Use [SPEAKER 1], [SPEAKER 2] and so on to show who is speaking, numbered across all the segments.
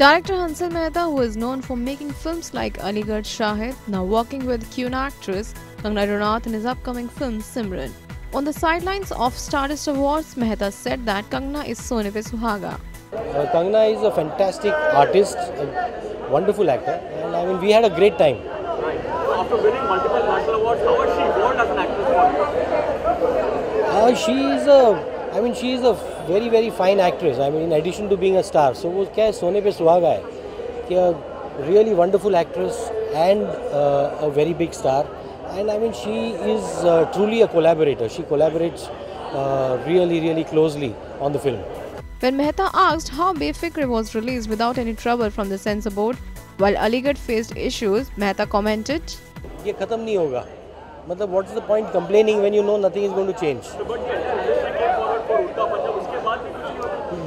[SPEAKER 1] Director Hansal Mehta, who is known for making films like Aligarh Shahid, now working with Queen actress Kangana Ranaut in his upcoming film Simran. On the sidelines of Stardust Awards, Mehta said that Kangana is Sone Pe Suhaga.
[SPEAKER 2] Uh, Kangana is a fantastic artist, a wonderful actor, and I mean we had a great time.
[SPEAKER 3] Right. After winning multiple national awards, how has she evolved as an actress for?
[SPEAKER 2] Uh, she is a, I mean she is a very very fine actress. I mean in addition to being a star, so वो क्या है सोने पे सुहागा है कि a really wonderful actress and uh, a very big star. And I mean she is uh, truly a collaborator. She collaborates uh, really really closely on the film.
[SPEAKER 1] When Mehta asked how Befikre was released without any trouble from the censor board, while Aligarh faced issues, Mehta commented,
[SPEAKER 2] ये खत्म नहीं होगा मतलब what is the point complaining when you know nothing is going to change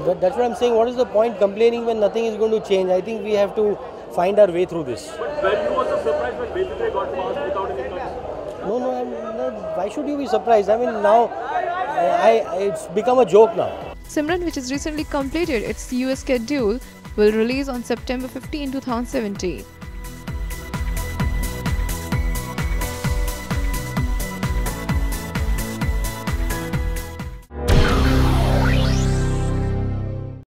[SPEAKER 2] That's what I'm saying. What is the point complaining when nothing is going to change? I think we have to find our way through this.
[SPEAKER 3] But when got passed without any touch?
[SPEAKER 2] No, no, not, Why should you be surprised? I mean, now I, I, it's become a joke now.
[SPEAKER 1] Simran, which has recently completed its US schedule, will release on September 15, 2017.